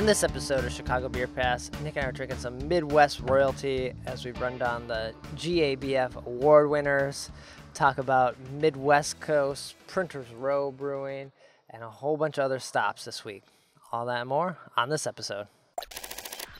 On this episode of Chicago Beer Pass, Nik and I are drinking some Midwest royalty as we run down the GABF award winners, talk about Midwest Coast, Printers Row Brewing, and a whole bunch of other stops this week. All that and more on this episode.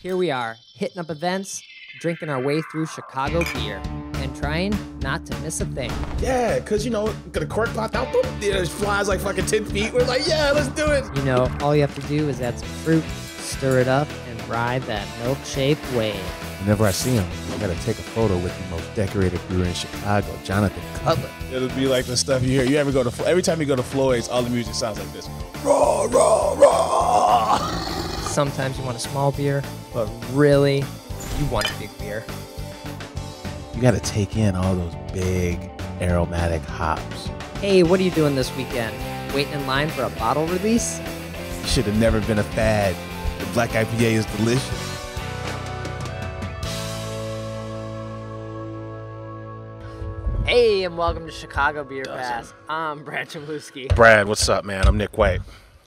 Here we are, hitting up events, drinking our way through Chicago beer, and trying not to miss a thing. Yeah, because, you know, the cork popped out, boom, it flies like fucking 10 feet. We're like, yeah, let's do it. You know, all you have to do is add some fruit, stir it up, and ride that milkshake wave. Whenever I see him, I gotta take a photo with the most decorated brewer in Chicago, Jonathan Cutler. It'll be like the stuff you hear. You ever go to, every time you go to Floyd's, all the music sounds like this. Raw, raw, raw. Sometimes you want a small beer, but really, you want a big beer. You gotta take in all those big aromatic hops. Hey, what are you doing this weekend? Waiting in line for a bottle release? Should have never been a fad. The black IPA is delicious. Hey, and welcome to Chicago Beer Pass. I'm Brad Chmielewski, Brad, what's up, man? I'm Nik White.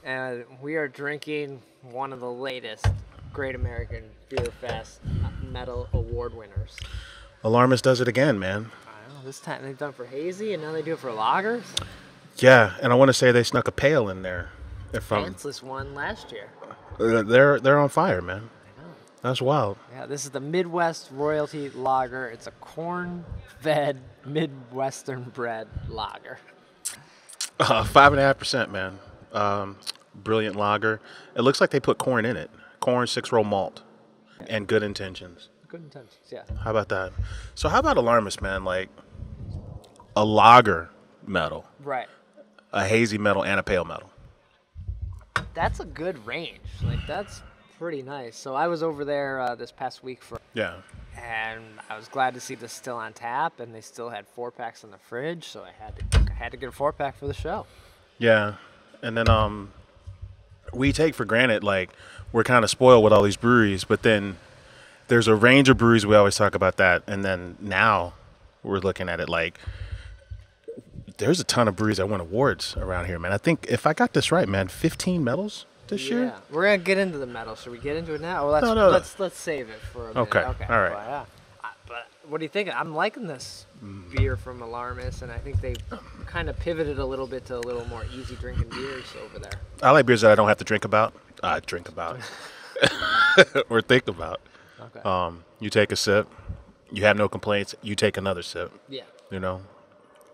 and we are drinking one of the latest Great American Beer Fest Medal Award winners. Alarmist does it again, man. I don't know, this time they've done it for hazy, and now they do it for lagers. Yeah, and I want to say they snuck a pale in there. If I'm, Pantsless won last year. They're they're on fire, man. That's wild. Yeah, this is the Midwest Royalty Lager. It's a corn-fed Midwestern bred lager. Uh, five and a half percent, man. Um, brilliant lager. It looks like they put corn in it. Corn, six row malt, and good intentions. Good intentions, yeah. How about that? So how about alarmist, man? Like a lager medal, Right. a hazy medal, and a pale medal. That's a good range. Like that's pretty nice. So I was over there uh, this past week for, Yeah. and I was glad to see this still on tap, and they still had four packs in the fridge. So I had to, I had to get a four pack for the show. Yeah. And then um we take for granted like we're kind of spoiled with all these breweries, but then there's a range of breweries we always talk about that and then now we're looking at it like there's a ton of breweries that win awards around here, man. I think if I got this right, man, 15 medals this year. Yeah, we're gonna get into the medal. Should we get into it now? Well, let's No, no, no. let's let's save it for a minute. Okay, Okay. all right. But, yeah. I- but what do you think? I'm liking this Mm. beer from Alarmist, and I think they kind of pivoted a little bit to a little more easy drinking beers over there. I like beers that I don't have to drink about. Uh, drink about. or think about. Okay. Um, you take a sip, you have no complaints, you take another sip. yeah. You know,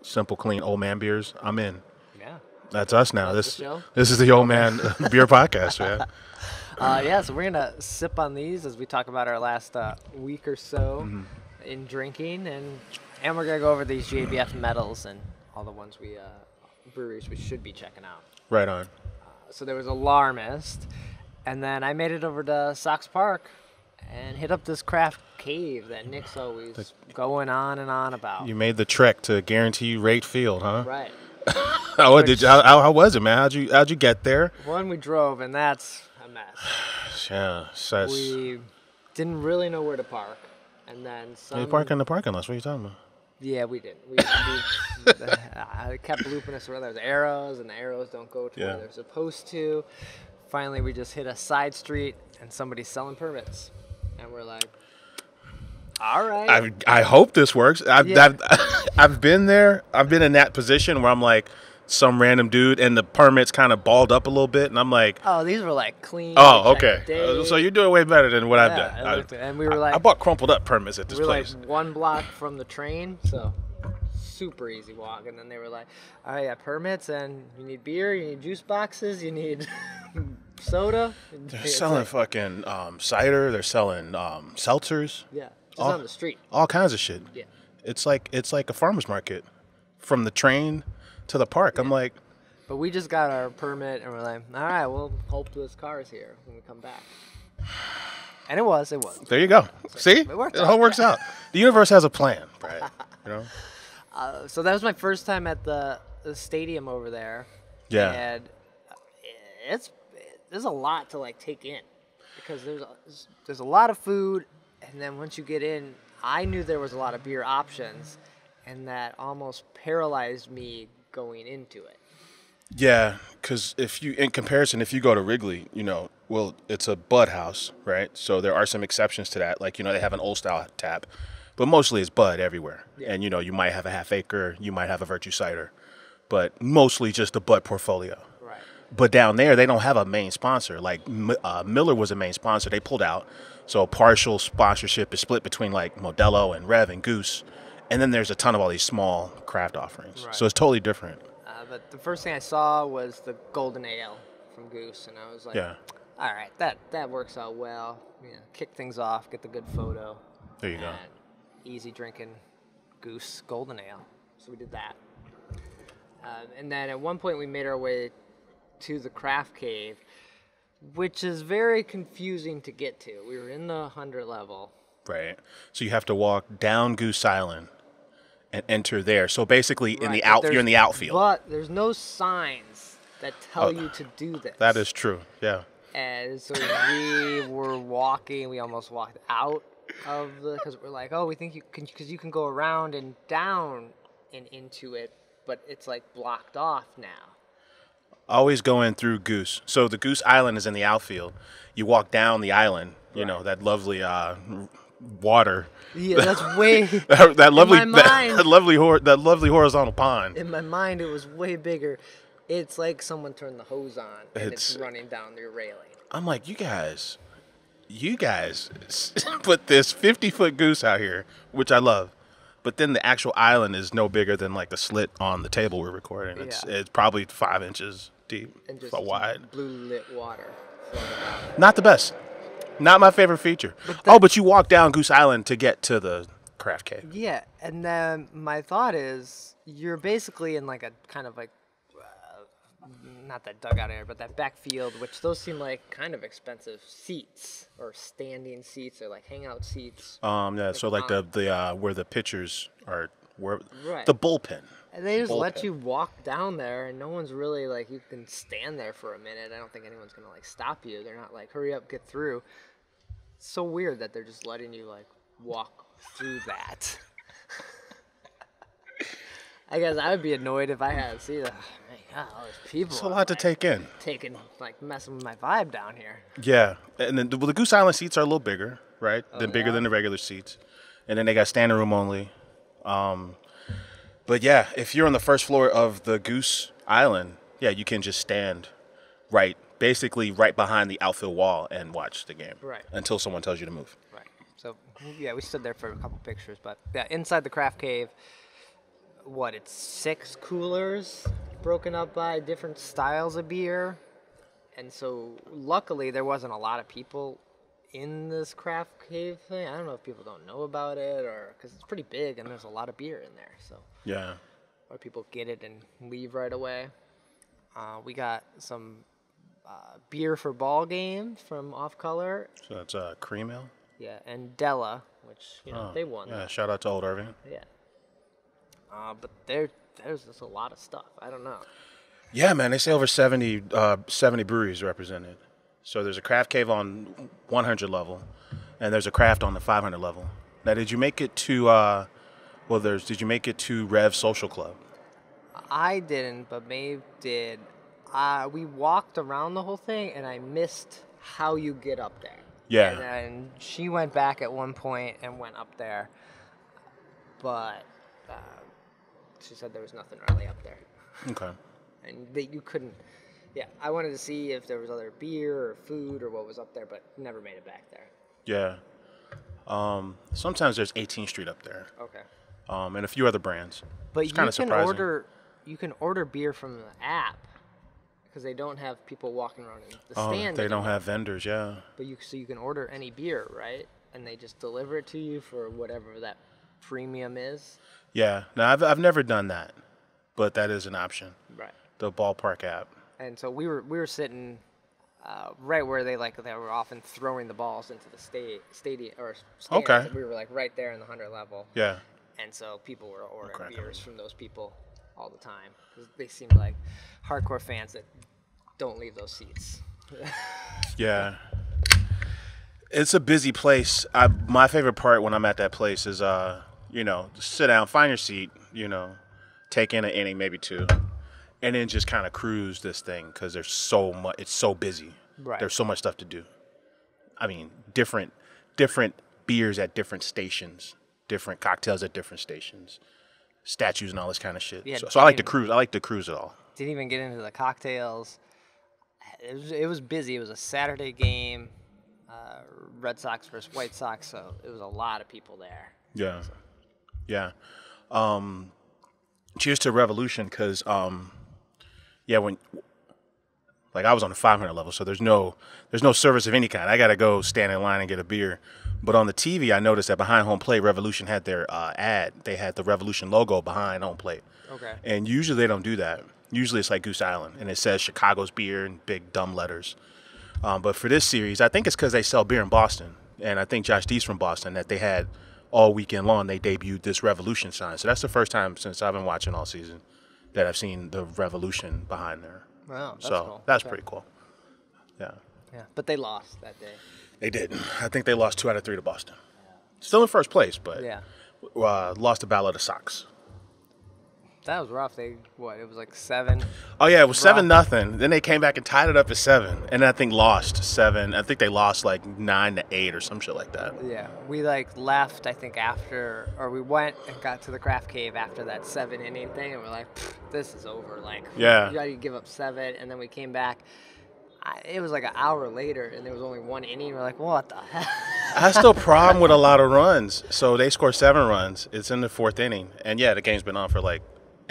simple, clean old man beers. I'm in. Yeah. That's us now. That's this this is the old man beer podcast, man. Uh, yeah. So we're gonna sip on these as we talk about our last uh, week or so Mm-hmm. in drinking, and and we're gonna go over these JBF medals and all the ones we uh, breweries we should be checking out. Right on. so there was alarmist and then i made it over to sox park and hit up this craft cave that nick's always going on and on about You made the trek to Guaranteed Rate Field, huh? right Oh, what did you, how, how, how was it, man? How'd you how'd you get there? one we drove and that's a mess Yeah, that's, we didn't really know where to park and then some you park in the parking lot. What are you talking about? yeah we didn't we, we I kept looping us around there's arrows and the arrows don't go to Yeah. where they're supposed to finally we just hit a side street and somebody's selling permits and we're like all right I I hope this works. I've, Yeah. I've I've been there. I've been in that position where I'm like some random dude, and the permit's kind of balled up a little bit, and I'm like, Oh, these were like clean. oh, okay. Uh, so you're doing way better than what I've done. I- looked- and we were like, I bought crumpled up permits at this we were place. like one block from the train, so super easy walk. And then they were like, "All right, yeah, permits, and you need beer, you need juice boxes, you need soda." They're selling like- fucking um, cider. They're selling um, seltzers. yeah, just all- on the street. all kinds of shit. Yeah. It's like it's like a farmer's market, from the train to the park. I'm like, But we just got our permit, and we're like, "All right, we'll hope this car is here when we come back." And it was, it was. there you go. See, It worked all out, works out. The universe has a plan, right? You know. Uh, so that was my first time at the, the stadium over there. Yeah. And it's there's a lot to like take in because there's a, there's a lot of food, and then once you get in, I knew there was a lot of beer options, and that almost paralyzed me going into it. Yeah, because if you, in comparison, if you go to Wrigley, you know, well, it's a bud house, right? So there are some exceptions to that. Like, you know, they have an old style tap, but mostly it's bud everywhere. And, you know, you might have a half acre, you might have a virtue cider, but mostly just a bud portfolio. But down there, they don't have a main sponsor. Like uh, Miller was a main sponsor. They pulled out. So a partial sponsorship is split between like Modelo and Rev and Goose. And then there's a ton of all these small craft offerings. Right. So it's totally different. Uh, but the first thing I saw was the golden ale from Goose, and I was like, Yeah. all right, that that works out well. You know, kick things off, get the good photo. There you go. Easy drinking Goose golden ale. So we did that. Um, and then at one point we made our way to the craft cave, which is very confusing to get to. We were in the 100 level. Right. So you have to walk down Goose Island and enter there. So basically, in the out, you're in the outfield. But there's no signs that tell Oh, you to do this. that is true. Yeah. And so we were walking. We almost walked out of the because we're like, oh, we think you can because you can go around and down and into it, but it's like blocked off now. Always going through Goose. So the Goose Island is in the outfield. You walk down the island. You know that lovely uh, water. Yeah, that's way. That, that lovely, my that, mind- that lovely, hor- that lovely horizontal pond. in my mind, it was way bigger. It's like someone turned the hose on and it's, It's- running down the railing. I'm like, you guys, you guys put this 50 foot goose out here, which I love. But then the actual island is no bigger than like the slit on the table we're recording. It's Yeah. it's probably five inches deep, And just but wide. blue lit water. Not the best. Not my favorite feature. oh, but you walk down Goose Island to get to the craft cave. Yeah, and then my thought is you're basically in like a kind of like uh, not that dugout area, but that backfield, which those seem like kind of expensive seats or standing seats or like hangout seats. Um, yeah. So like the the uh, where the pitchers are, where Right. the bullpen. And they just let you walk down there, and no one's really like you can stand there for a minute. I don't think anyone's gonna like stop you. They're not like hurry up, get through. It's so weird that they're just letting you like walk through that. I guess I would be annoyed if I had to see that. Oh my God, all these people. It's a lot to like, take in. Taking like messing with my vibe down here. Yeah, and then the, well, the Goose Island seats are a little bigger, right? Oh, Than bigger than the regular seats, and then they got standing room only. Um, but yeah, if you're on the first floor of the Goose Island, yeah, you can just stand right, basically right behind the outfield wall and watch the game, Right. Until someone tells you to move. Right. So yeah, we stood there for a couple pictures, but yeah, inside the craft cave, what it's six coolers broken up by different styles of beer, and so luckily there wasn't a lot of people in this craft cave thing. I don't know if people don't know about it or because it's pretty big and there's a lot of beer in there, so Yeah, or people get it and leave right away. Uh, we got some uh, beer for ball games from Off Color, so that's uh, cream ale. yeah, and Della, which you know Oh, they won. Yeah, that. shout out to Old Irving. Yeah. Uh, but there, there's just a lot of stuff. I don't know. Yeah, man, they say over 70, uh, 70 breweries represented. So there's a craft cave on 100 level, and there's a craft on the 500 level. Now, did you make it to? Uh, well, there's. Did you make it to Rev Social Club? I didn't, but Maeve did. Uh, we walked around the whole thing, and I missed how you get up there. Yeah. And then she went back at one point and went up there, but uh, she said there was nothing really up there, Okay. and that you couldn't. Yeah, I wanted to see if there was other beer or food or what was up there, but never made it back there. Yeah. Um, sometimes there's 18th Street up there, Okay. um, and a few other brands. But It's you can surprising. order you can order beer from the app because they don't have people walking around in the Oh, stand. they don't have vendors. Yeah. But you so you can order any beer, right? And they just deliver it to you for whatever that premium is. Yeah. Now I've I've never done that, but that is an option. Right. The ballpark app. And so we were we were sitting uh, right where they like they were often throwing the balls into the state stadium or stands. Okay. We were like right there in the hundred level. Yeah. And so people were ordering Okay. beers from those people all the time 'cause they seemed like hardcore fans that don't leave those seats. Yeah. It's a busy place. I, my favorite part when I'm at that place is, uh, you know, just sit down, find your seat, you know, take in an inning, maybe two, and then just kind of cruise this thing because there's so much. It's so busy. Right. There's so much stuff to do. I mean, different different beers at different stations, different cocktails at different stations, statues and all this kind of shit. Yeah, so, so I like to cruise. I like to cruise it all. Didn't even get into the cocktails. It was, it was busy. It was a Saturday game, uh, Red Sox versus White Sox, so it was a lot of people there. Yeah, yeah. Um, cheers to Revolution, because um, yeah, when like I was on the 500 level, so there's no there's no service of any kind. I gotta go stand in line and get a beer. But on the TV, I noticed that behind home plate, Revolution had their uh, ad. They had the Revolution logo behind home plate. Okay. And usually they don't do that. Usually it's like Goose Island, and it says Chicago's beer in big dumb letters. Um, but for this series, I think it's because they sell beer in Boston, and I think Josh D's from Boston that they had all weekend long. They debuted this Revolution sign, so that's the first time since I've been watching all season that I've seen the Revolution behind there. Wow, that's so cool. that's Okay. pretty cool. Yeah, Yeah, but they lost that day. they did. I think they lost two out of three to Boston. Still in first place, but Yeah, uh, lost the battle of the Sox. That was rough. They what? It was like seven. Oh yeah, it was seven nothing. Then they came back and tied it up at seven, and I think lost seven. I think they lost like nine to eight or some shit like that. Yeah, we like left. I think after, or we went and got to the craft cave after that seven inning thing, and we're like, this is over. Like, Yeah. you gotta give up seven, and then we came back. I, it was like an hour later, and there was only one inning. We're like, what the hell? That's the problem with a lot of runs. So they score seven runs. It's in the fourth inning, and yeah, the game's been on for like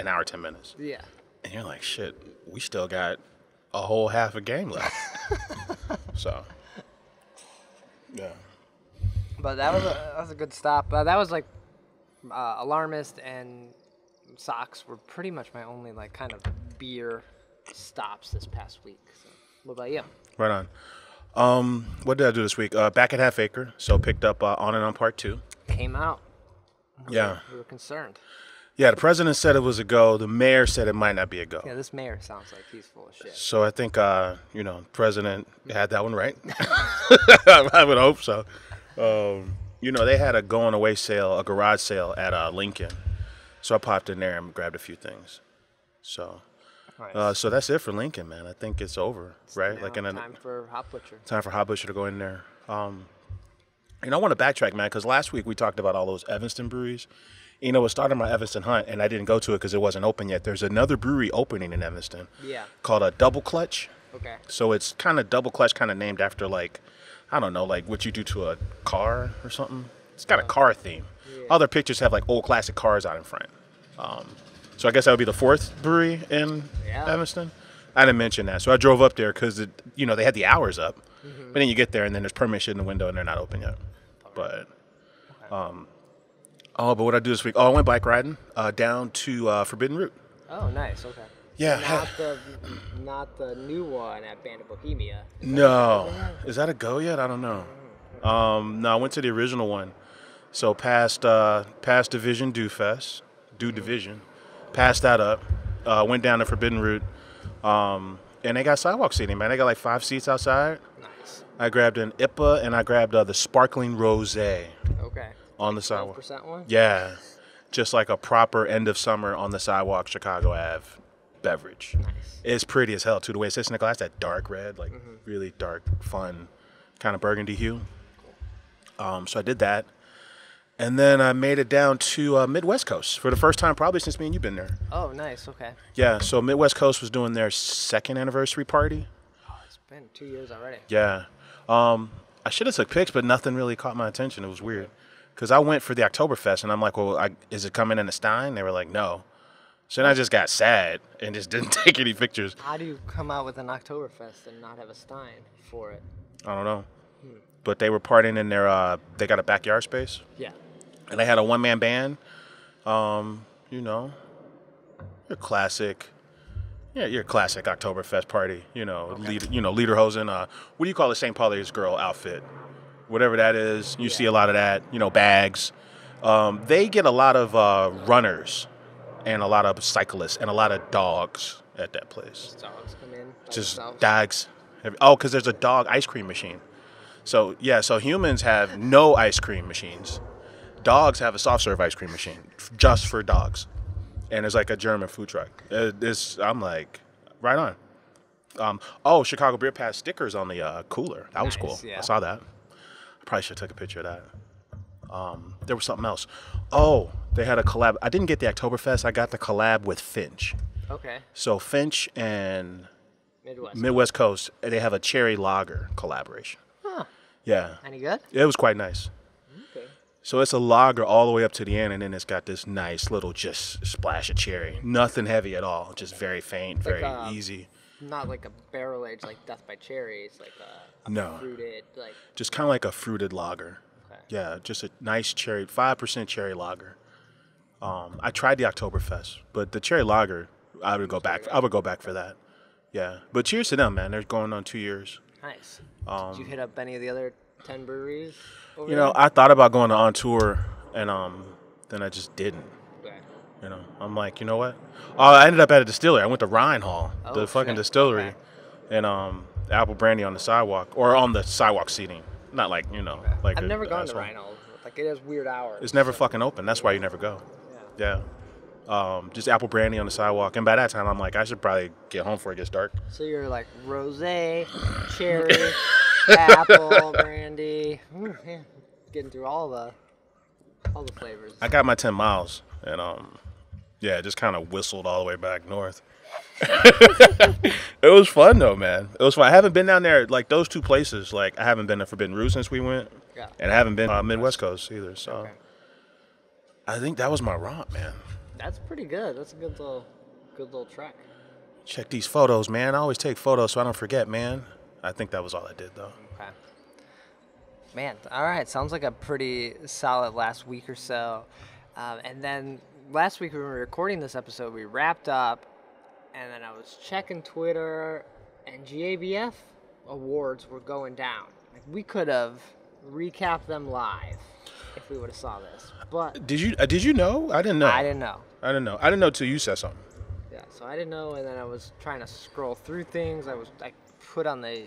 an hour, ten minutes, yeah, and you're like, shit, we still got a whole half a game left. so, yeah, but that was a that was a good stop. Uh, that was like uh, alarmist and Sox were pretty much my only like kind of beer stops this past week. So, what about you? right on. Um, what did I do this week? Uh, back at Half Acre, so picked up uh, on and on part two. Came out. Yeah, We were concerned. Yeah. The president said it was a go. The mayor said it might not be a go. Yeah, this mayor sounds like he's full of shit. So I think uh, you know, president had that one right. I would hope so. Um, you know, they had a going away sale, a garage sale at uh, Lincoln. So I popped in there and grabbed a few things. So, Nice. uh, so that's it for Lincoln, man. I think it's over, right? Like in a time for Hot Butcher. time for Hot Butcher to go in there. Um, you know, I want to backtrack, man, because last week we talked about all those Evanston breweries. You know, it started my Evanston hunt, and I didn't go to it because it wasn't open yet. There's another brewery opening in Evanston Yeah. called a Double Clutch. Okay. So it's kind of double clutch, kind of named after like, I don't know, like what you do to a car or something. It's got a car theme. Other pictures have like old classic cars out in front. Um, so I guess that would be the fourth brewery in Yeah. Evanston. I didn't mention that, so I drove up there because you know they had the hours up, but then you get there and then there's permission in the window and they're not open yet. But, um, oh, but what I do this week? Oh, I went bike riding uh, down to uh, Forbidden Root. Oh, nice. Okay. Yeah. Not the not the new one at Band of Bohemia. No. Is that a go yet? I don't know. Um, no, I went to the original one. So past uh, past Division Do Fest, Do Division, passed that up. Uh, went down to Forbidden Root, um, and they got sidewalk seating, man. They got like five seats outside. Nice. I grabbed an IPA and I grabbed uh, the sparkling rosé. On the sidewalk. Percent one. Yeah, just like a proper end of summer on the sidewalk, Chicago Ave beverage. Nice. It's pretty as hell too. The way it sits in the glass, that dark red, like really dark, fun, kind of burgundy hue. Um, so I did that, and then I made it down to uh, Midwest Coast for the first time, probably since me and you've been there. Oh, nice. Okay. Yeah. So Midwest Coast was doing their second anniversary party. Oh, it's been two years already. Yeah. Um, I should have took pics, but nothing really caught my attention. It was weird. Because I went for the Oktoberfest, and I'm like, well, I, is it coming in a Stein? They were like, no. So then I just got sad and just didn't take any pictures. How do you come out with an Oktoberfest and not have a Stein for it? I don't know. But they were partying in their, uh, they got a backyard space, Yeah. and they had a one man band. Um, you know, your classic. Yeah, your classic Oktoberfest party. You know, lead, you know, Lederhosen. Uh, what do you call the St. Pauli's girl outfit? Whatever that is, you see a lot of that. You know, bags. Um, they get a lot of uh, runners, and a lot of cyclists, and a lot of dogs at that place. Dogs come in. Just themselves. dogs. Oh, because there's a dog ice cream machine. So yeah, so humans have no ice cream machines. Dogs have a soft serve ice cream machine just for dogs. and it's like a German food truck. Uh, this I'm like, right on. Um, oh, Chicago Beer Pass stickers on the uh, cooler. That was cool. Yeah. I saw that. I probably should have took a picture of that. Um, there was something else. Oh, they had a collab. I didn't get the Oktoberfest. I got the collab with Finch. Okay. So Finch and Midwest. Midwest Coast, they have a cherry lager collaboration. Huh. Yeah, Any good? it was quite nice. Okay. So it's a lager all the way up to the end, and then it's got this nice little just splash of cherry. Nothing heavy at all. Just very faint, very uh, easy. Not like a barrel aged like Death by Cherries, like a, a No. fruited, like Just kind of like a fruited lager. Okay. Yeah, just a nice cherry, five percent cherry lager. Um, I tried the Oktoberfest, but the cherry lager, I would go back. I would go back for that. Yeah, but cheers to them, man. They're going on two years. nice. Did you hit up any of the other ten breweries? Over Um, You know, there? I thought about going on tour, and um, then I just didn't. Okay. You know, I'm like, you know what? Oh, I ended up at a distillery. I went to Rhine Hall, Oh, the fucking shit. distillery, Okay. and um, apple brandy on the sidewalk or on the sidewalk seating. Not like you know, like I've a- never gone to asshole. Rhino. Like it has weird hours. It's never fucking open. That's why you never go. Yeah. Yeah. Um, just apple brandy on the sidewalk, and by that time, I'm like, I should probably get home before it gets dark. So you're like rosé, cherry, apple, brandy. Yeah. Getting through all the all the flavors. I got my 10 miles, and um, yeah, it just kind of whistled all the way back north. it was fun though, man. It was fun. I haven't been down there like those two places. Like I haven't been to Forbidden Root since we went, Yeah. and I haven't been uh, Midwest Coast either. So Okay. I think that was my romp, man. That's pretty good. That's a good little good little trek. Check these photos, man. I always take photos so I don't forget, man. I think that was all I did though. Okay. Man, all right. Sounds like a pretty solid last week or so. Um, and then last week when we were recording this episode, we wrapped up, and then I was checking Twitter, and GABF awards were going down. Like we could have recapped them live if we would have saw this, but Did you uh, did you know? I didn't know. I didn't know. I didn't know. I didn't know till you said something. Yeah, so I didn't know, and then I was trying to scroll through things. I was I put on the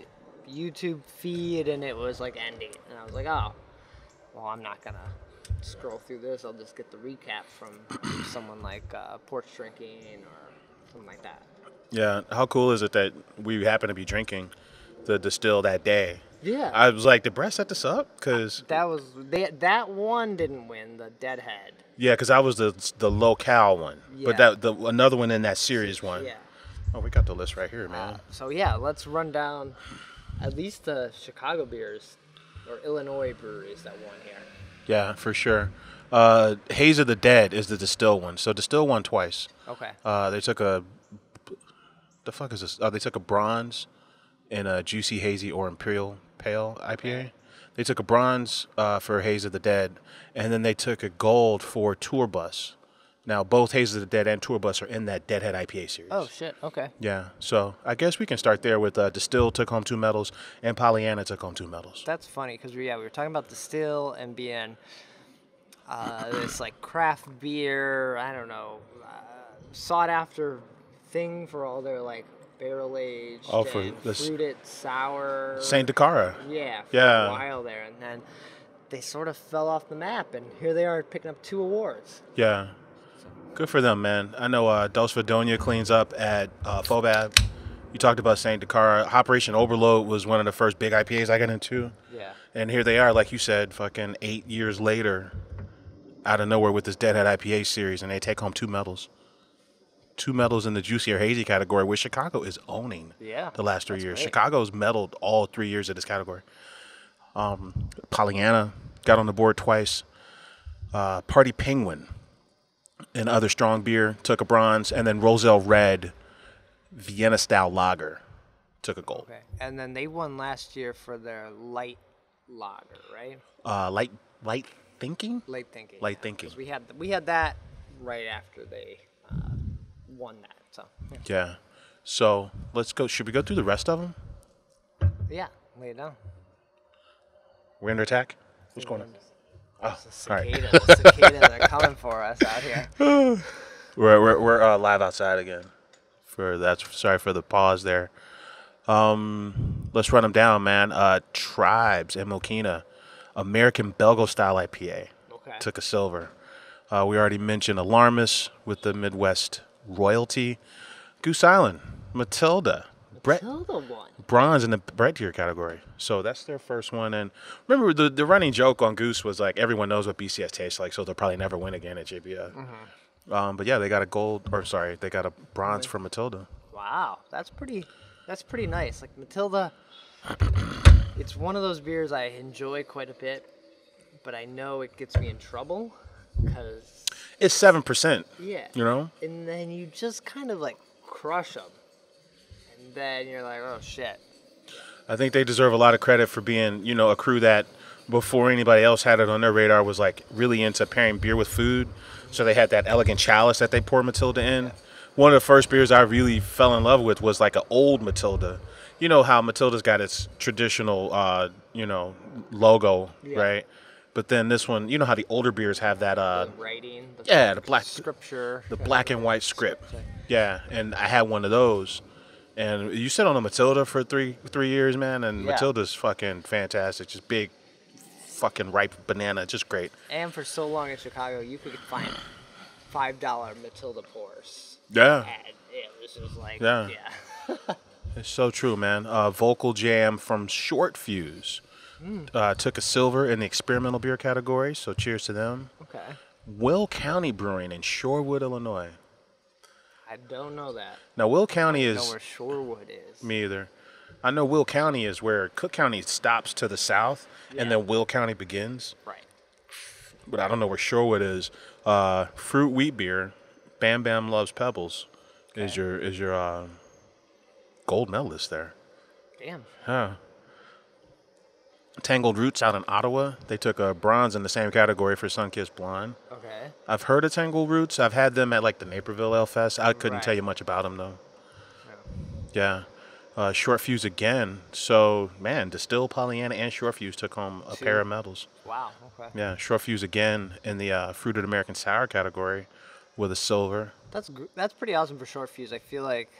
YouTube feed, and it was like ending, and I was like, oh, well, I'm not gonna scroll through this. I'll just get the recap from someone like uh, Porch Drinking or something like that. Yeah. How cool is it that we happen to be drinking the Destihl that day? Yeah, I was like, did Brett set this up? Cause that was they, that one didn't win the Deadhead. yeah, cause I was the the locale one, Yeah. but that the another one in that series one. Yeah. Oh, we got the list right here, man. Uh, so yeah, let's run down at least the Chicago beers or Illinois breweries that won here. Yeah, for sure. Uh, Haze of the Dead is the Destihl one. So Destihl won twice. Okay. Uh, they took a the fuck is this? Oh, they took a bronze in a juicy hazy or imperial pale IPA. Okay. They took a bronze uh, for Haze of the Dead, and then they took a gold for Tour Bus. Now both Hazes of the Dead and Tour Bus are in that Deadhead IPA series. Oh shit. Okay. Yeah, so I guess we can start there with uh, Destihl took home two medals and Pollyanna took home two medals. That's funny because we yeah we were talking about Destihl and being uh, this like craft beer I don't know uh, sought after thing for all their like barrel aged Oh, for and this- fruited sour Saint Dekkera. yeah for Yeah. a while there and then they sort of fell off the map and here they are picking up two awards Yeah, good for them, man. I know uh, Dos Vadonia cleans up at uh, Fobab. You talked about Saint Dakar. Operation Overload was one of the first big IPAs I got into, yeah and here they are, like you said, fucking eight years later, out of nowhere with this Deadhead IPA series, and they take home two medals. Two medals in the juicy or hazy category, which Chicago is owning. Yeah, the last three years. great. Chicago's medaled all three years of this category. Um, Pollyanna got on the board twice. Uh, Party Penguin and other strong beer took a bronze, and then Roselle Red Vienna style lager took a gold. okay and then they won last year for their light lager right Uh, light light thinking. Light thinking. Light yeah, thinking. We had we had that right after they uh, won that. So yeah. Yeah. So let's go. Should we go through the rest of them? yeah, lay it down. We're under attack. What's going on? Oh, It's a all right. cicada. the cicada, they're coming for us out here. We're we're, we're uh, live outside again. For that's sorry for the pause there. Um, let's run them down, man. Uh, Tribes and Mokena, American Belgo style IPA Okay. took a silver. Uh, we already mentioned Alarmist with the Midwest royalty. Goose Island, Matilda, Brett bronze in the Brett tier category. So that's their first one. And remember, the, the running joke on Goose was like everyone knows what BCS tastes like, so they'll probably never win again at JBF. Um, but yeah, they got a gold, or sorry, they got a bronze from Matilda. Wow, that's pretty. That's pretty nice. Like Matilda, it's one of those beers I enjoy quite a bit, but I know it gets me in trouble because It's seven percent. yeah, You know, and then you just kind of like crush them, then you're like, oh shit. I think they deserve a lot of credit for being, you know, a crew that before anybody else had it on their radar was like really into pairing beer with food. So they had that elegant chalice that they poured Matilda in. One of the first beers I really fell in love with was like an old Matilda. You know how Matilda's got its traditional, uh, you know, logo, Yeah. right? But then this one, you know how the older beers have that, uh, the writing. The yeah, the black- scripture. the black and white script. Yeah, and I had one of those. And you sit on a Matilda for three three years, man, and Yeah. Matilda's fucking fantastic. Just big, fucking ripe banana, just great. And for so long in Chicago, you could find five dollar Matilda pours. Yeah, And it was just like, Yeah. yeah. it's so true, man. Uh, Vocal Jam from Short Fuse Hmm. uh, took a silver in the experimental beer category, so cheers to them. Okay. Will County Brewing in Shorewood, Illinois. I don't know that. Now, Will County I is know where Shorewood is. Me either. I know Will County is where Cook County stops to the south, Yeah. and then Will County begins. Right. But I don't know where Shorewood is. Uh, fruit wheat beer, Bam Bam loves Pebbles, is your is your uh, gold medalist there. Damn. Huh. Tangled Roots out in Ottawa. They took a bronze in the same category for Sunkissed Blonde. Okay. I've heard of Tangled Roots. I've had them at like the Naperville Ale Fest. I couldn't tell you much about them though. Yeah. Uh, Short Fuse again. So, man, Destihl, Pollyanna, and Short Fuse took home a pair of medals. Wow. Okay. Yeah, Short Fuse again in the uh, Fruited American Sour category with a silver. That's gr- that's pretty awesome for short fuse. I feel like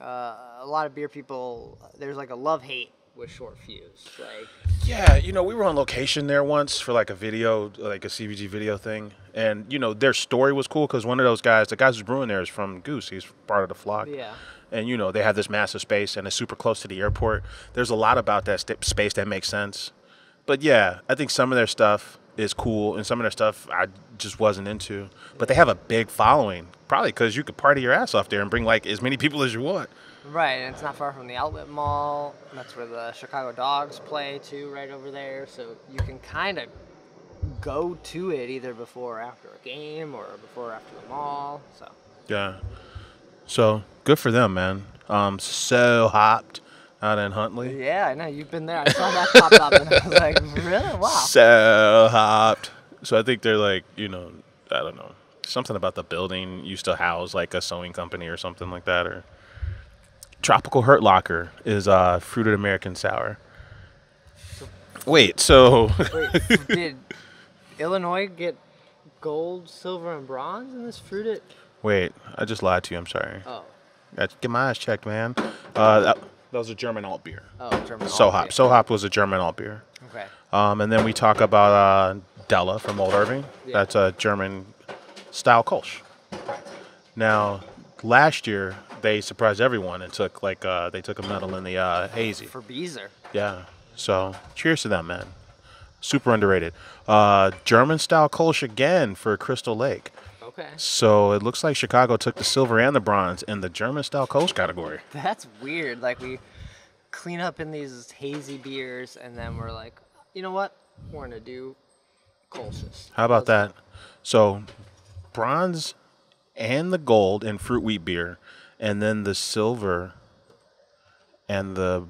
uh, a lot of beer people there's like a love hate with short fuse. Like Yeah, you know, we were on location there once for like a video, like a CBG video thing. And, you know, their story was cool because one of those guys, the guy who's brewing there is from Goose. He's part of the flock. yeah. and you know they have this massive space and it's super close to the airport. There's a lot about that st- space that makes sense. But yeah, I think some of their stuff is cool, and some of their stuff I just wasn't into. But they have a big following, probably because you could party your ass off there and bring like as many people as you want. Right, and it's not far from the outlet mall. That's where the Chicago Dogs play too, right over there. So you can kind of go to it either before or after a game or before or after the mall. So Yeah. So good for them, man. Um, Sew Hop'd out in Huntley. yeah, I know you've been there. I saw that pop up, and I was like, really? Wow. Sew Hop'd. So I think they're like, you know, I don't know, something about the building used to house like a sewing company or something like that. Or Tropical Hurt Locker is uh, fruited American sour. Wait, so Wait, did Illinois get gold, silver, and bronze in this fruited? wait, I just lied to you. I'm sorry. Oh, get my eyes checked, man. Uh, that, that was a German alt beer. oh, German. So alt hop, beer. Sew Hop'd was a German alt beer. Okay. Um, and then we talk about uh, Della from Old Irving. Yeah. That's a German style Kolsch. Now, last year they surprised everyone and took like uh, they took a medal in the uh, hazy. For Beezer. Yeah. So cheers to them, man. Super underrated. Uh, German style Kolsch again for Crystal Lake. Okay. So it looks like Chicago took the silver and the bronze in the German style Kolsch category. That's weird. Like we clean up in these hazy beers, and then we're like, you know what? We're gonna do Kolsch's. How about that? So, bronze and the gold in fruit wheat beer, and then the silver and the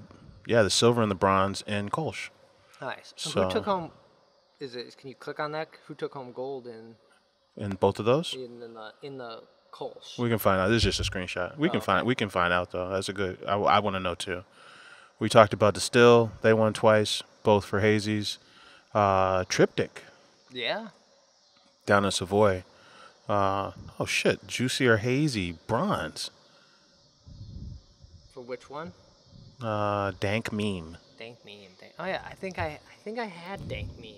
yeah, the silver and the bronze in Kolsch. Nice. So So- who took home? Is it? Can you click on that? Who took home gold in In both of those, in the in the Kolsch? we can find out. This is just a screenshot. We Oh, can find okay. we can find out though. That's a good. I, want to know too. We talked about Destihl. They won twice, both for hazies. Uh, Triptych Yeah. down in Savoy. Uh, oh shit, juicy or hazy bronze. For which one? Uh, dank meme. Dank meme. Dank. Oh yeah, I think I I think I had dank meme.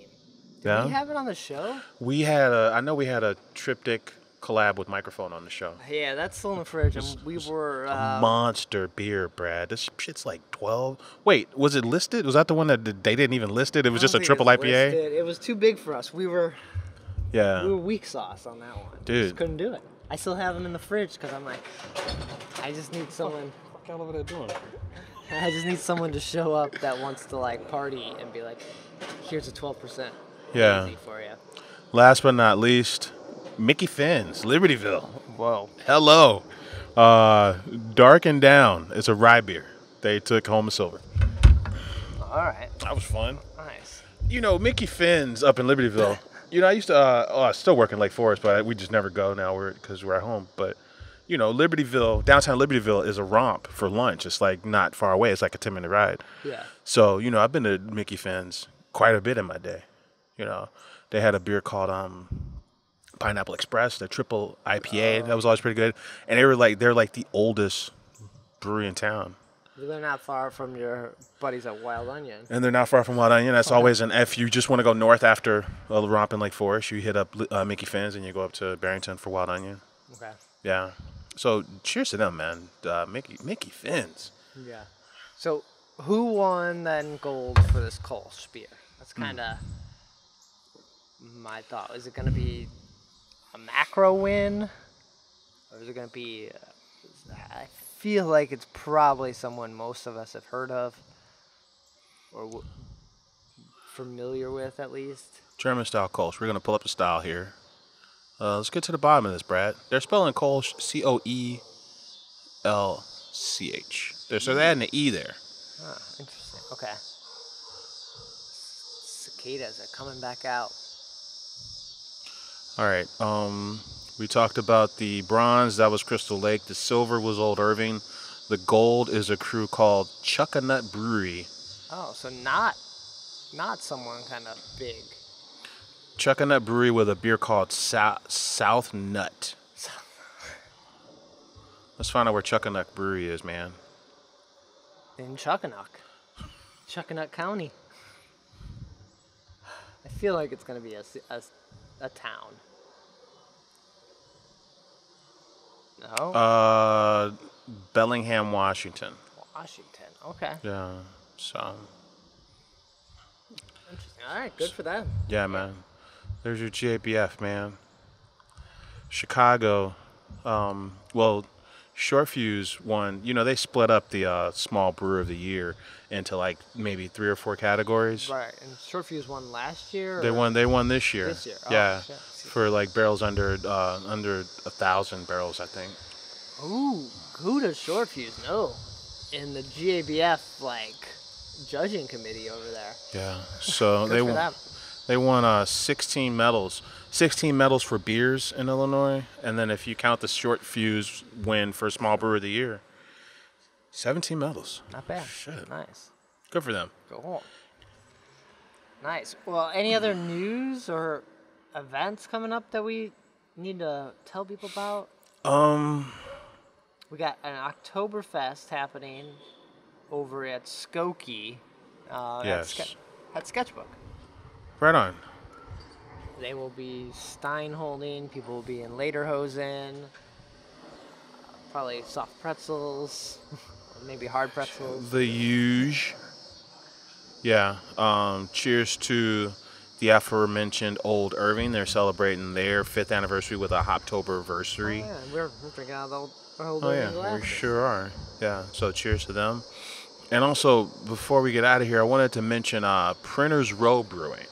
Yeah. we have it on the show? We had a. I know we had a triptych collab with microphone on the show. Yeah, that's still in the fridge. And we were. Uh, monster beer, Brad. This shit's like twelve. Wait, was it listed? Was that the one that did- they didn't even list it? It was just a triple it's IPA. listed. It was too big for us. We were Yeah. we were weak sauce on that one. Dude. just couldn't do it. I still have them in the fridge because I'm like, I just need someone. What the hell over there doing? I just need someone to show up that wants to like party and be like, here's a 12% Yeah. for you. Last but not least, Mickey Finn's Libertyville. Whoa. Hello. Uh, Dark and Down. It's a rye beer. They took home a silver. All right. That was fun. Nice. You know, Mickey Finn's up in Libertyville. You know, I used to. Uh, oh, I still work in Lake Forest, but we just never go now. We're because we're at home. But you know, Libertyville, downtown Libertyville, is a romp for lunch. It's like not far away. It's like a ten minute ride. Yeah. So you know, I've been to Mickey Finn's quite a bit in my day. You know, they had a beer called um, Pineapple Express, the triple IPA. that was always pretty good. And they were like they're like the oldest brewery in town. They're not far from your buddies at Wild Onion. And they're not far from Wild Onion. That's always an if you just want to go north after a romp in Lake Forest, you hit up uh, Mickey Finn's and you go up to Barrington for Wild Onion. Okay. Yeah. So cheers to them, man. Uh, Mickey Mickey Finn's. Yeah. So, who won then gold for this Kolsch beer? That's Hmm. kind of my thought. Is it going to be a macro win, or is it going to be? Uh, I feel like it's probably someone most of us have heard of, or w- familiar with at least. German style Kolsch. We're gonna pull up the style here. Uh, let's get to the bottom of this, Brad. They're spelling Kolsch C O E L C H. So they're adding an E there. Ah, interesting. Okay. Cicadas are coming back out. All right. Um, we talked about the bronze. That was Crystal Lake. The silver was Old Irving. The gold is a crew called Chuckanut Brewery. Oh, so not, not someone kind of big. Chuckanut Brewery with a beer called Sou- South Nut. Let's find out where Chuckanut Brewery is, man. in Chuckanut, Chuckanut County. I feel like it's gonna be a, a, a town. No, Uh, Bellingham, Washington. Washington. Okay, Yeah. So, interesting. All right, good for them. yeah, man. There's your GABF, man. Chicago. Um, well, Short Fuse won. You know, they split up the uh, small brewer of the year into like maybe three or four categories. Right, and Short Fuse won last year. They won. They won this year. This year. Oh, yeah, shit. for like barrels under uh, under a thousand barrels, I think. Ooh, who does Short Fuse know? In the GABF like judging committee over there. Yeah. So they won. them. They won uh, 16 medals. 16 medals for beers in Illinois, and then if you count the short fuse win for small brewer of the year, 17 medals. Not bad. Shit. Nice. Good for them. Cool. Nice. Well, any other news or events coming up that we need to tell people about? Um. We got an Oktoberfest happening over at Skokie. Uh, at Yes. Ske- at Sketchbook. Right on. They will be Stein holding. People will be in Lederhosen. Probably soft pretzels, maybe hard pretzels. The huge. Yeah. Um. Cheers to the aforementioned Old Irving. They're celebrating their fifth anniversary with a Hoptober anniversary. Yeah, we're, we're drinking out of the old, old Oh yeah, Irving we sure are. Yeah. So cheers to them. And also, before we get out of here, I wanted to mention uh, Printers Row Brewing.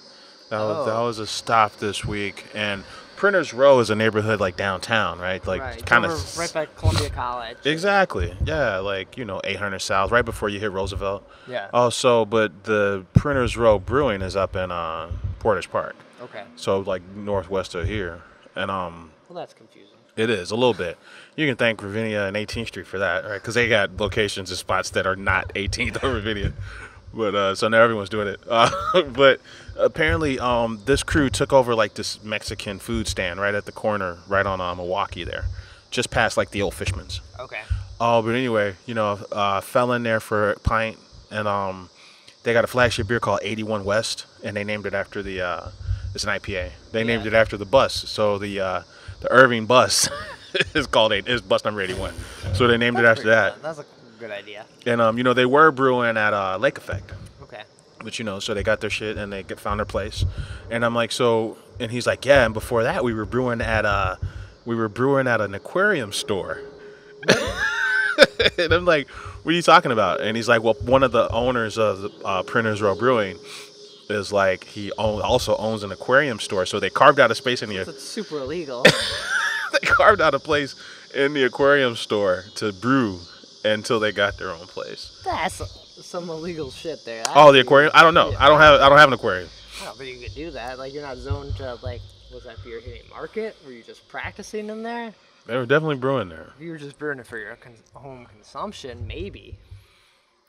That was, that Oh. was a stop this week, and Printers Row is a neighborhood like downtown, right? Like right, kind of right by Columbia College. Exactly. Yeah, like you know, 800 South, right before you hit Roosevelt. Yeah. Also, but the Printers Row Brewing is up in uh, Portage Park, Okay. so like northwest of here, and um, Well, that's confusing. it is a little bit. You can thank Ravinia and 18th Street for that, right? Because they got locations and spots that are not 18th or Ravinia. But uh, so now everyone's doing it. Uh, but apparently, um, this crew took over like this Mexican food stand right at the corner, right on uh, Milwaukee there, just past like the old Fishman's. Okay. Oh, but anyway, you know, uh, fell in there for a pint, and um, they got a flagship beer called 81 West, and they named it after the uh, It's an IPA. They named it after the bus. So the uh, the Irving bus is called eight. Is bus number 81. So they named it after that. good. That's a good idea. And um, you know, they were brewing at uh, Lake Effect. Okay. But you know, so they got their shit and they get, found their place. And I'm like, so, and he's like, yeah. And before that, we were brewing at uh, we were brewing at an aquarium store. and I'm like, what are you talking about? And he's like, well, one of the owners of the, uh, Printers Row Brewing is like he own, also owns an aquarium store. So they carved out a space in the That's super illegal. they carved out a place in the aquarium store to brew until they got their own place. That's some illegal shit there. I Oh, the aquarium? I don't know. I don't have I don't have an aquarium. I don't think you could do that. Like you're not zoned to like. Was that beer hitting market? Were you just practicing in there? They were definitely brewing there. If you were just brewing it for your con- home consumption, maybe.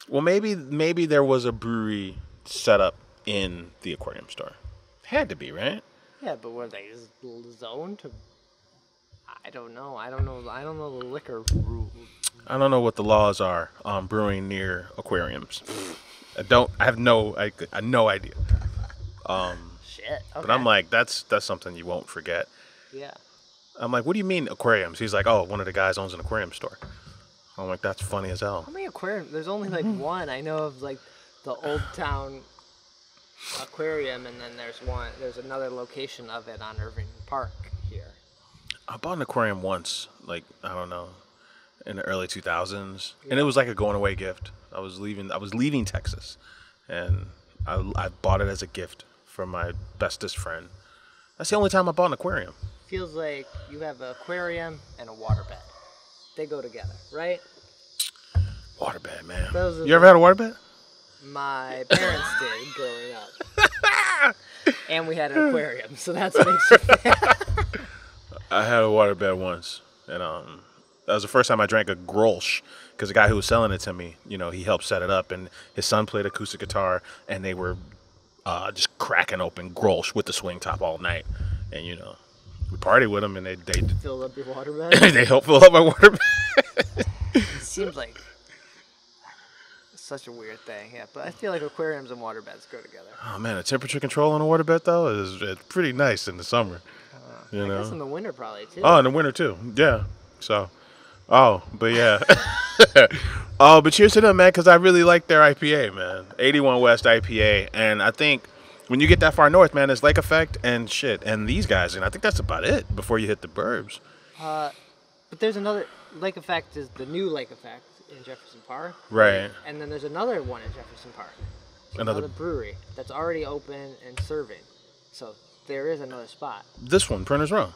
Well, maybe maybe there was a brewery set up in the aquarium store. Had to be, right? Yeah, but were they zoned to? I don't know. I don't know. I don't know the liquor rule. I don't know what the laws are on brewing near aquariums. I don't. I have no. I, I have no idea. Um, Shit. Okay. But I'm like, that's that's something you won't forget. yeah. I'm like, what do you mean aquariums? He's like, oh, one of the guys owns an aquarium store. I'm like, that's funny as hell. How many aquarium? There's only like one. I know of like the Old Town Aquarium, and then there's one. There's another location of it on Irving Park here. I bought an aquarium once, like I don't know, in the early 2000s, and it was like a going away gift. I was leaving. I was leaving Texas, and I, I bought it as a gift from my bestest friend. That's the only time I bought an aquarium. Feels like you have an aquarium and a waterbed. They go together, right? Waterbed, man. Those You ever had a waterbed? My parents did growing up. and we had an aquarium, so that's makes you I had a waterbed once, and um, that was the first time I drank a Grolsch because the guy who was selling it to me, you know, he helped set it up, and his son played acoustic guitar, and they were uh, just cracking open Grolsch with the swing top all night, and you know, we party with them, and they they fill up your waterbed. they helped fill up my waterbed. It seems like such a weird thing, yeah. But I feel like aquariums and waterbeds go together. Oh man, a temperature control on a waterbed though is it's pretty nice in the summer. You I know. guess in the winter probably too. Oh, in the winter too. Yeah. So, oh, but yeah. oh, but cheers to them, man, because I really like their IPA, man. 81 West IPA, and I think when you get that far north, man, it's Lake Effect and shit, and these guys, and I think that's about it before you hit the burbs. Uh, but there's another Lake Effect is the new Lake Effect in Jefferson Park, Right. and then there's another one in Jefferson Park, Another- another brewery that's already open and serving. So there is another spot. This one, Printers Row.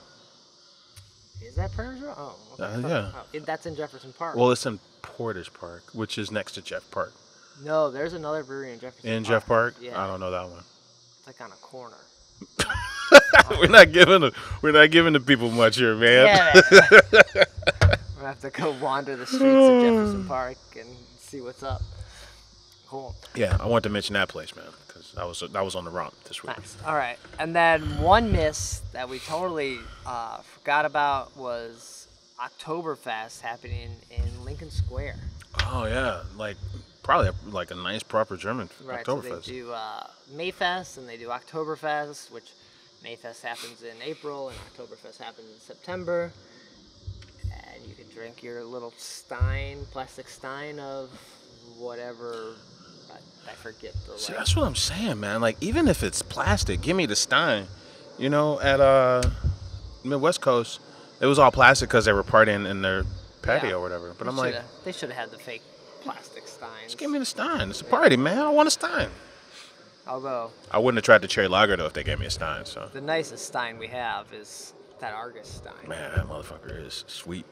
Is that Printers Row? Oh, okay. Uh, yeah. Oh, it- that's in Jefferson Park. Well, it's in Portage Park, which is next to Jeff Park. no, there's another brewery in Jefferson. In Park. Jeff Park? Yeah, I don't know that one. it's like on a corner. we're not giving the, we're not giving the people much here, man. Yeah. we'll have to go wander the streets of Jefferson Park and see what's up. Cool. Yeah, I wanted to mention that place, man, because that was that was on the romp this week. Nice. All right. And then one miss that we totally uh, forgot about was Oktoberfest happening in Lincoln Square. Oh yeah, like probably a, like a nice proper German Right. So they do uh, Mayfest and they do Oktoberfest, which Mayfest happens in April and Oktoberfest happens in September. And you can drink your little stein, plastic stein of whatever. I, I forget the See, that's what I'm saying, man. Like even if it's plastic, give me the Stein. You know, at uh Midwest Coast, it was all plastic because they were partying in their patio Yeah. or whatever. But They I'm like, they should have had the fake plastic steins. just give me the Stein. It's a party, man. I want a Stein. Although I wouldn't have tried the cherry lager though if they gave me a Stein. So the nicest stein we have is that Argus stein. man, that motherfucker is sweet,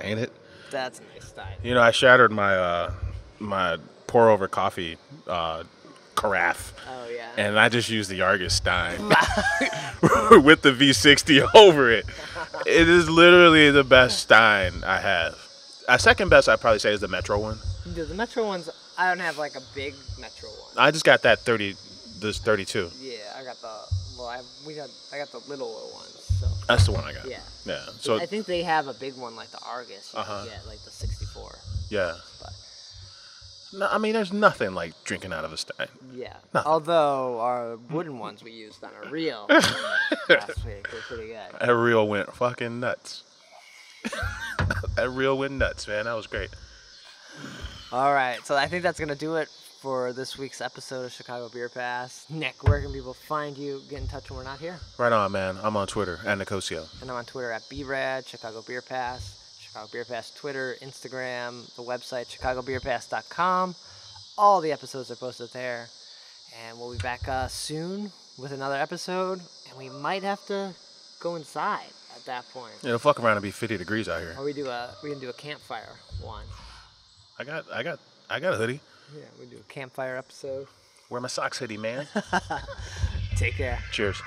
ain't it? That's a nice stein. You know, I shattered my uh my pour over coffee uh carafe. Oh yeah. and I just used the Argus Stein with the V60 over it. It is literally the best Stein I have. A second best, I'd probably say, is the Metro one. Dude, the Metro ones, I don't have like a big Metro one. I just got that 30, this 32. Yeah, I got the well, I we got I got the littler ones. So That's the one I got. yeah. Yeah. So I think they have a big one like the Argus. Uh-huh. can get like the 64. yeah. But No, I mean, there's nothing like drinking out of a stein. Yeah. Nothing. Although our wooden ones we used on a reel last week were pretty good. That reel went fucking nuts. that reel went nuts, man. That was great. All right, so I think that's gonna do it for this week's episode of Chicago Beer Pass. Nik, where can people find you? Get in touch when we're not here. Right on, man. I'm on Twitter at Nicosio. And I'm on Twitter at BRAD, Chicago Beer Pass, Chicago Beer Pass Twitter, Instagram, the website, chicagobeerpass.com. All the episodes are posted there. And we'll be back uh, soon with another episode. And we might have to go inside at that point. It'll fuck around and be 50 degrees out here. Or we do a we can do a campfire one. I got, I got, I got a hoodie. Yeah, we do a campfire episode. Wear my Sox hoodie, man. Take care. Cheers.